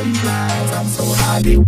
I'm so happy.